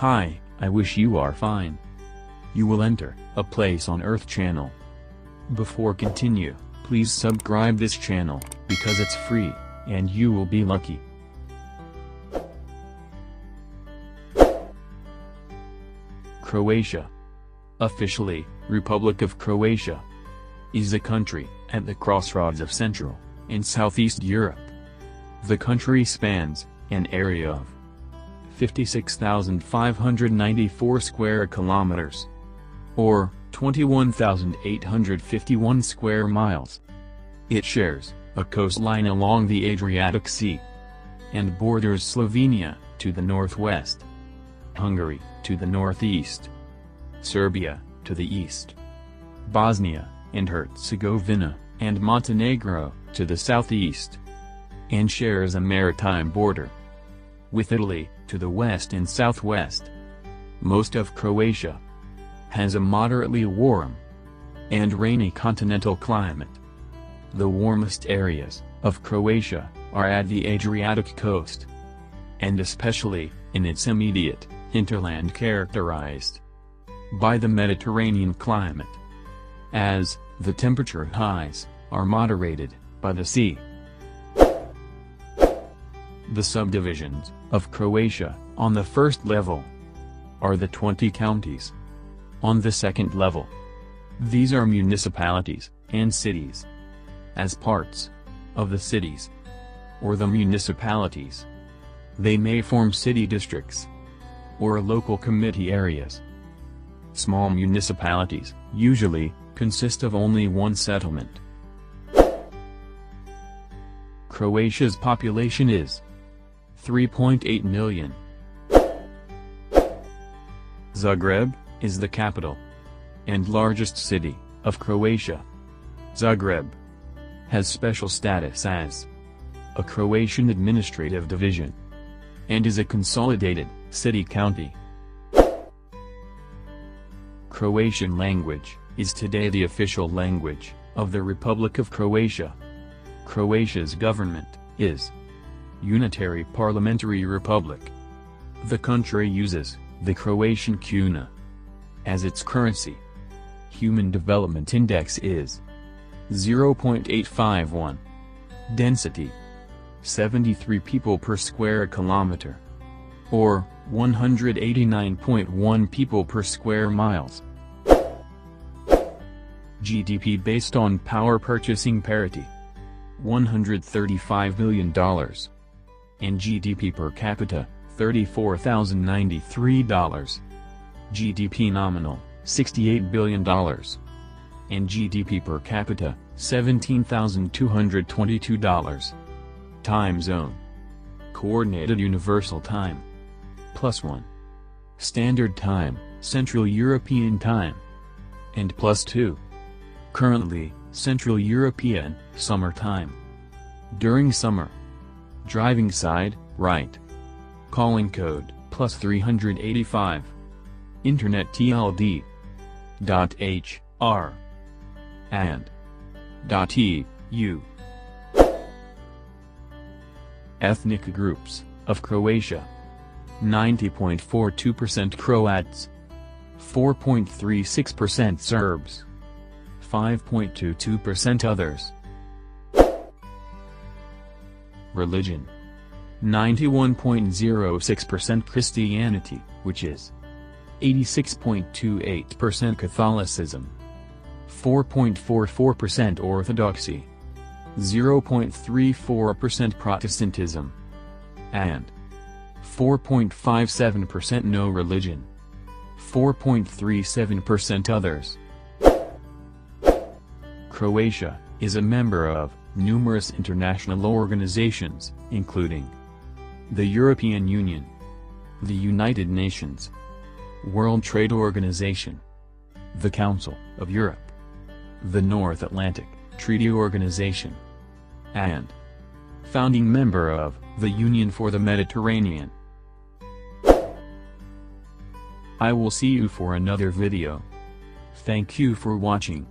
Hi, I wish you are fine. You will enter a place on Earth channel. Before continue, please subscribe this channel, because it's free, and you will be lucky. Croatia. Officially, Republic of Croatia. Is a country, at the crossroads of Central, and Southeast Europe. The country spans, an area of 56,594 square kilometers. Or, 21,851 square miles. It shares, a coastline along the Adriatic Sea. And borders Slovenia, to the northwest. Hungary, to the northeast. Serbia, to the east. Bosnia, and Herzegovina, and Montenegro, to the southeast. And shares a maritime border. With Italy, to the west and southwest. Most of Croatia has a moderately warm and rainy continental climate. The warmest areas of Croatia are at the Adriatic coast, and especially in its immediate hinterland characterized by the Mediterranean climate. As the temperature highs are moderated by the sea. The subdivisions of Croatia on the first level are the 20 counties. On the second level, these are municipalities and cities. As parts of the cities or the municipalities, they may form city districts or local committee areas. Small municipalities usually consist of only one settlement. Croatia's population is 3.8 million. Zagreb is the capital and largest city of Croatia. Zagreb has special status as a Croatian administrative division and is a consolidated city-county. Croatian language is today the official language of the Republic of Croatia. Croatia's government is Unitary Parliamentary Republic. The country uses the Croatian kuna as its currency. Human Development Index is 0.851. Density 73 people per square kilometer. Or 189.1 people per square miles. GDP based on power purchasing parity. $135 million. And GDP per capita, $34,093. GDP nominal, $68 billion. And GDP per capita, $17,222. Time zone. Coordinated Universal Time. Plus 1. Standard Time, Central European Time. And plus 2. Currently, Central European, Summer Time. During summer. Driving side, right. Calling code, plus 385. Internet TLD. Dot H, R. And. Dot E, U. Ethnic groups, of Croatia. 90.42% Croats. 4.36% Serbs. 5.22% others. Religion. 91.06% Christianity, which is 86.28% Catholicism, 4.44% Orthodoxy, 0.34% Protestantism, and 4.57% no religion, 4.37% others. Croatia is a member of numerous international organizations, including the European Union, the United Nations, World Trade Organization, the Council of Europe, the North Atlantic Treaty Organization, and founding member of the Union for the Mediterranean. I will see you for another video. Thank you for watching.